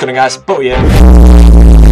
Sekarang guys, but yeah.